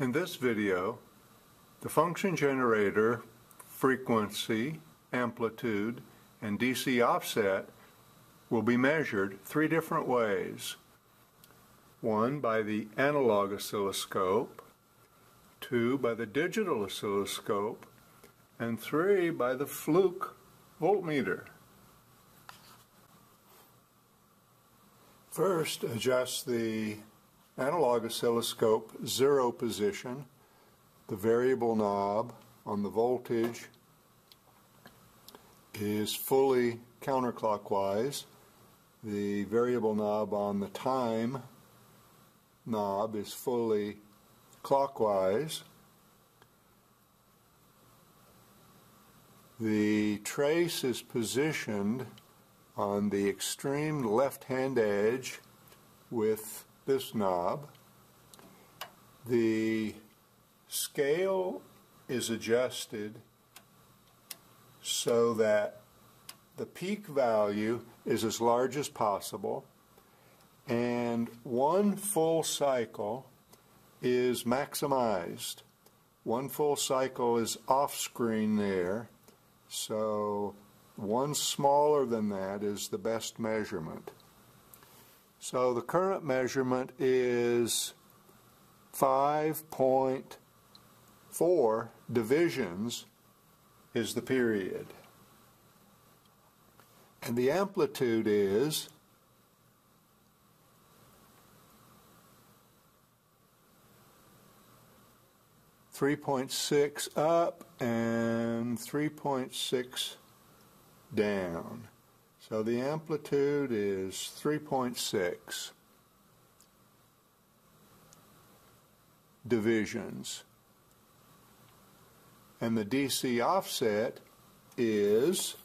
In this video, the function generator frequency, amplitude, and DC offset will be measured three different ways. One by the analog oscilloscope, two by the digital oscilloscope, and three by the Fluke voltmeter. First, adjust the analog oscilloscope zero position, the variable knob on the voltage is fully counterclockwise. The variable knob on the time knob is fully clockwise. The trace is positioned on the extreme left-hand edge with this knob. The scale is adjusted so that the peak value is as large as possible and one full cycle is maximized. One full cycle is off screen there, so one smaller than that is the best measurement. So the current measurement is 5.4 divisions is the period. And the amplitude is Three point six up and three point six down. So the amplitude is 3.6 divisions. And the DC offset is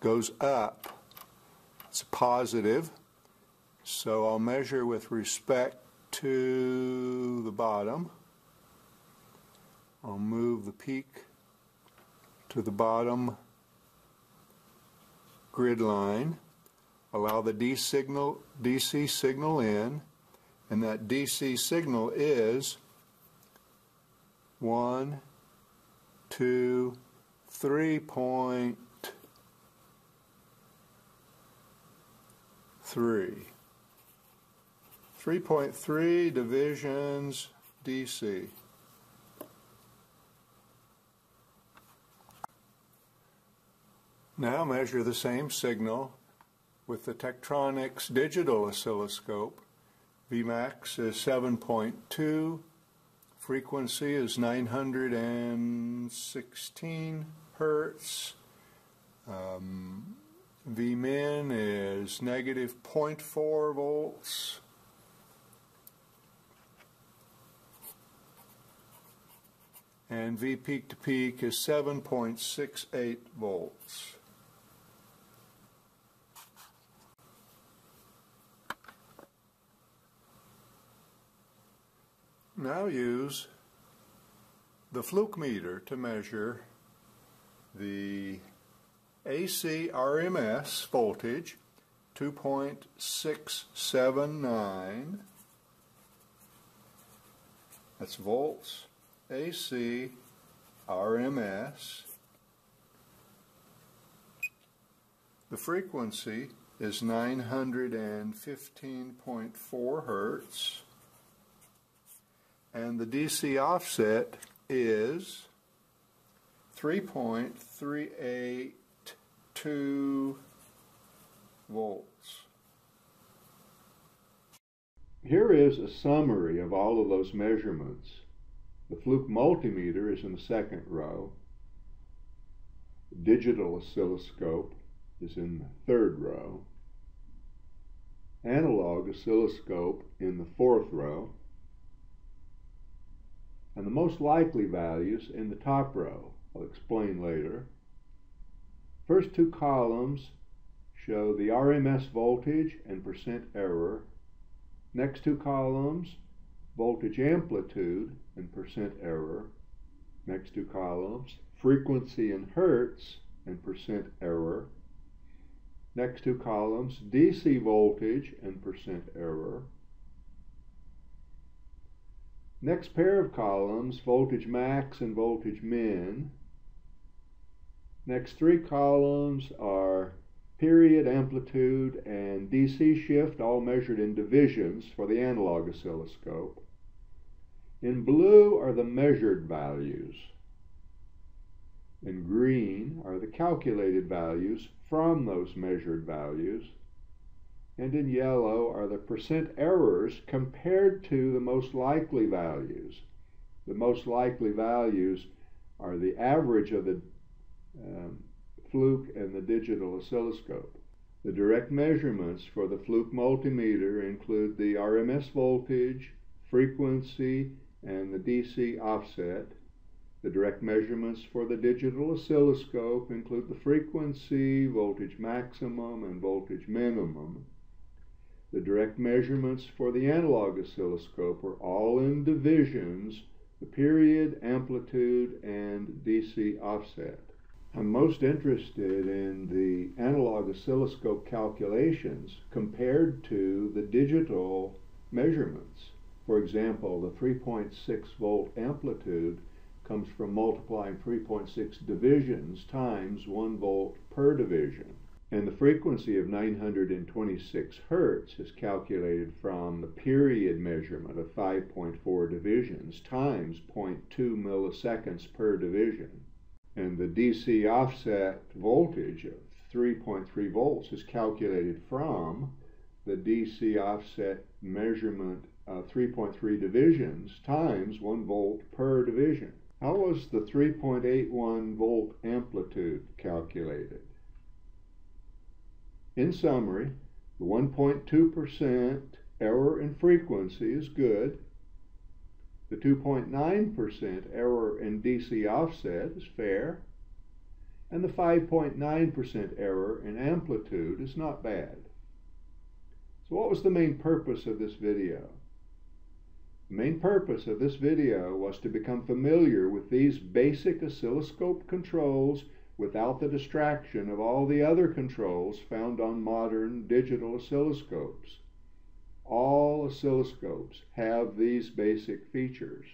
goes up. It's positive. So I'll measure with respect to the bottom. I'll move the peak to the bottom grid line, allow the D signal, DC signal in, and that DC signal is one, two, three point three. 3.3 divisions DC. Now measure the same signal with the Tektronix digital oscilloscope. Vmax is 7.2, frequency is 916 hertz, um, Vmin is negative 0.4 volts, and V peak to peak is 7.68 volts. Now use the Fluke meter to measure the AC RMS voltage 2.679 that's volts AC RMS the frequency is 915.4 hertz and the DC offset is 3.382 volts. Here is a summary of all of those measurements. The Fluke multimeter is in the second row. Digital oscilloscope is in the third row. Analog oscilloscope in the fourth row and the most likely values in the top row. I'll explain later. First two columns show the RMS voltage and percent error. Next two columns, voltage amplitude and percent error. Next two columns, frequency in hertz and percent error. Next two columns, DC voltage and percent error. Next pair of columns, voltage max and voltage min. Next three columns are period, amplitude, and DC shift, all measured in divisions for the analog oscilloscope. In blue are the measured values. In green are the calculated values from those measured values. And in yellow are the percent errors compared to the most likely values. The most likely values are the average of the um, Fluke and the digital oscilloscope. The direct measurements for the Fluke multimeter include the RMS voltage, frequency, and the DC offset. The direct measurements for the digital oscilloscope include the frequency, voltage maximum, and voltage minimum. The direct measurements for the analog oscilloscope are all in divisions, the period, amplitude, and DC offset. I'm most interested in the analog oscilloscope calculations compared to the digital measurements. For example, the 3.6 volt amplitude comes from multiplying 3.6 divisions times 1 volt per division. And the frequency of 926 hertz is calculated from the period measurement of 5.4 divisions times 0.2 milliseconds per division and the DC offset voltage of 3.3 volts is calculated from the DC offset measurement of 3.3 divisions times 1 volt per division. How was the 3.81 volt amplitude calculated? In summary, the 1.2% error in frequency is good the 2.9% error in DC offset is fair, and the 5.9% error in amplitude is not bad. So what was the main purpose of this video? The main purpose of this video was to become familiar with these basic oscilloscope controls without the distraction of all the other controls found on modern digital oscilloscopes. All oscilloscopes have these basic features.